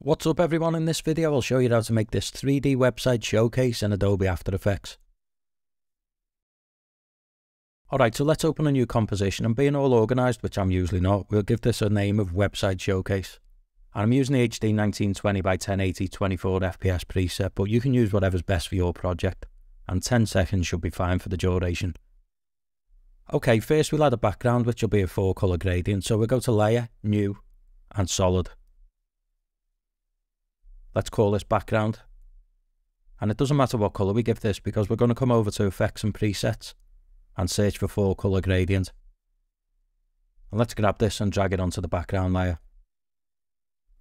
What's up everyone, in this video I'll show you how to make this 3D website showcase in Adobe After Effects. Alright, so let's open a new composition and being all organised, which I'm usually not, we'll give this a name of Website Showcase. And I'm using the HD 1920 by 1080 24 FPS preset, but you can use whatever's best for your project. And 10 seconds should be fine for the duration. Okay, first we'll add a background which will be a four colour gradient, so we'll go to Layer, New and Solid. Let's call this background. And it doesn't matter what colour we give this because we're going to come over to effects and presets and search for four colour gradient. And let's grab this and drag it onto the background layer.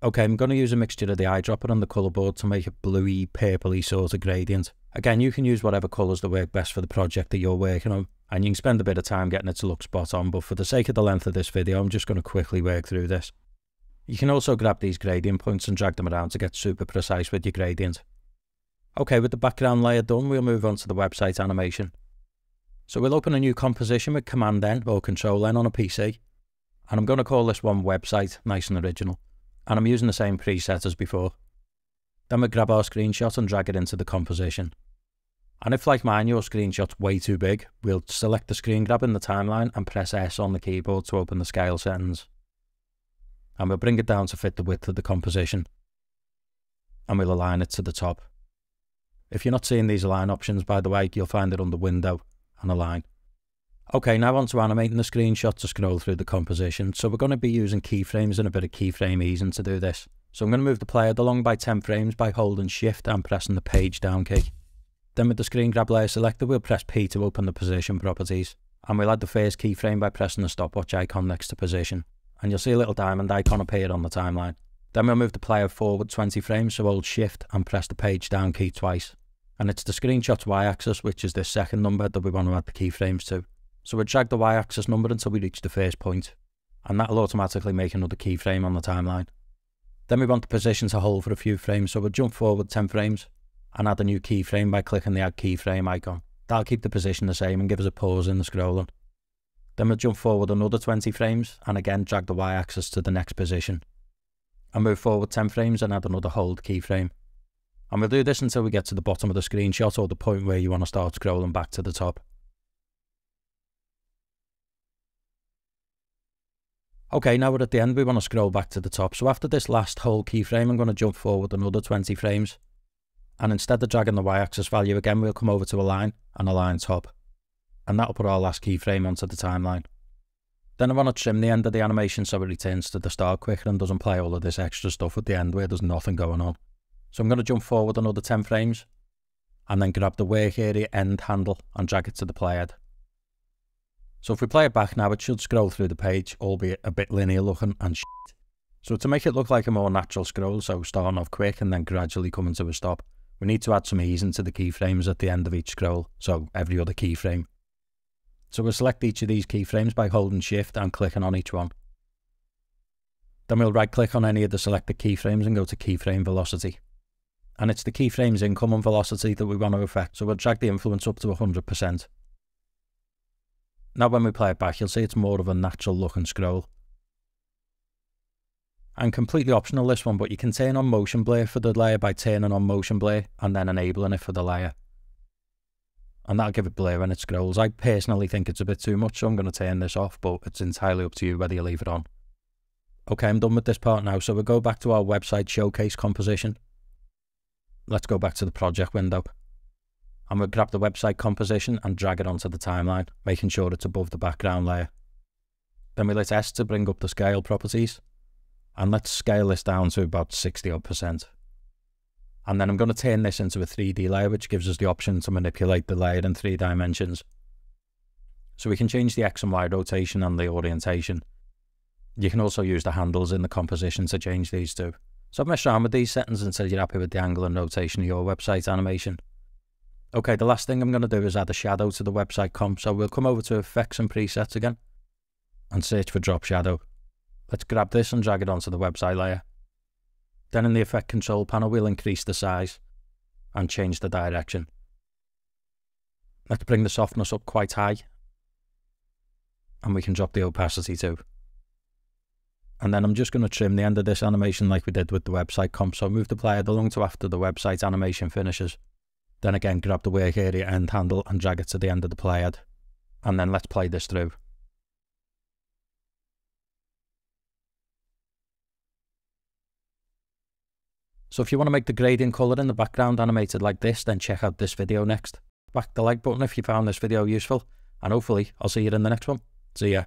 Okay, I'm going to use a mixture of the eyedropper and the colour board to make a bluey, purpley sort of gradient. Again, you can use whatever colours that work best for the project that you're working on, and you can spend a bit of time getting it to look spot on, but for the sake of the length of this video, I'm just going to quickly work through this. You can also grab these gradient points and drag them around to get super precise with your gradient. Okay, with the background layer done, we'll move on to the website animation. So we'll open a new composition with Command N or Control N on a PC. And I'm going to call this one website, nice and original. And I'm using the same preset as before. Then we grab our screenshot and drag it into the composition. And if like mine your screenshot's way too big, we'll select the screen grab in the timeline and press S on the keyboard to open the scale settings and we'll bring it down to fit the width of the composition and we'll align it to the top. If you're not seeing these align options, by the way, you'll find it under Window and Align. Okay, now on to animating the screenshot to scroll through the composition. So we're going to be using keyframes and a bit of keyframe easing to do this. So I'm going to move the player along by 10 frames by holding shift and pressing the page down key. Then with the screen grab layer selected, we'll press P to open the position properties. And we'll add the first keyframe by pressing the stopwatch icon next to position and you'll see a little diamond icon appear on the timeline. Then we'll move the player forward 20 frames, so hold shift and press the page down key twice. And it's the screenshot's y-axis, which is this second number that we want to add the keyframes to. So we drag the y-axis number until we reach the first point, and that'll automatically make another keyframe on the timeline. Then we want the position to hold for a few frames, so we'll jump forward 10 frames and add a new keyframe by clicking the add keyframe icon. That'll keep the position the same and give us a pause in the scrolling. Then we'll jump forward another 20 frames and again drag the y-axis to the next position. And move forward 10 frames and add another hold keyframe. And we'll do this until we get to the bottom of the screenshot or the point where you want to start scrolling back to the top. Okay, now we're at the end, we want to scroll back to the top. So after this last hold keyframe, I'm going to jump forward another 20 frames. And instead of dragging the y-axis value again, we'll come over to align and align top and that'll put our last keyframe onto the timeline. Then I want to trim the end of the animation so it returns to the start quicker and doesn't play all of this extra stuff at the end where there's nothing going on. So I'm going to jump forward another 10 frames and then grab the work area end handle and drag it to the playhead. So if we play it back now, it should scroll through the page, albeit a bit linear looking and shit. So to make it look like a more natural scroll, so starting off quick and then gradually coming to a stop, we need to add some ease into the keyframes at the end of each scroll, so every other keyframe so we'll select each of these keyframes by holding shift and clicking on each one. Then we'll right click on any of the selected keyframes and go to keyframe velocity. And it's the keyframe's incoming velocity that we want to affect, so we'll drag the influence up to 100%. Now when we play it back, you'll see it's more of a natural looking scroll. And completely optional this one, but you can turn on motion blur for the layer by turning on motion blur and then enabling it for the layer and that'll give it blur when it scrolls. I personally think it's a bit too much, so I'm going to turn this off, but it's entirely up to you whether you leave it on. Okay, I'm done with this part now, so we'll go back to our website showcase composition. Let's go back to the project window. And we'll grab the website composition and drag it onto the timeline, making sure it's above the background layer. Then we'll hit S to bring up the scale properties. And let's scale this down to about 60 odd percent. And then I'm going to turn this into a 3D layer, which gives us the option to manipulate the layer in three dimensions. So we can change the X and Y rotation and the orientation. You can also use the handles in the composition to change these too. So I've messed around with these settings until you're happy with the angle and rotation of your website animation. Okay, the last thing I'm going to do is add a shadow to the website comp. So we'll come over to effects and presets again and search for drop shadow. Let's grab this and drag it onto the website layer. Then in the effect control panel, we'll increase the size and change the direction. Let's bring the softness up quite high. And we can drop the opacity too. And then I'm just going to trim the end of this animation like we did with the website comp. So move the playhead along to after the website animation finishes. Then again, grab the work area end handle and drag it to the end of the playhead. And then let's play this through. So if you want to make the gradient colour in the background animated like this, then check out this video next. Back the like button if you found this video useful, and hopefully I'll see you in the next one. See ya.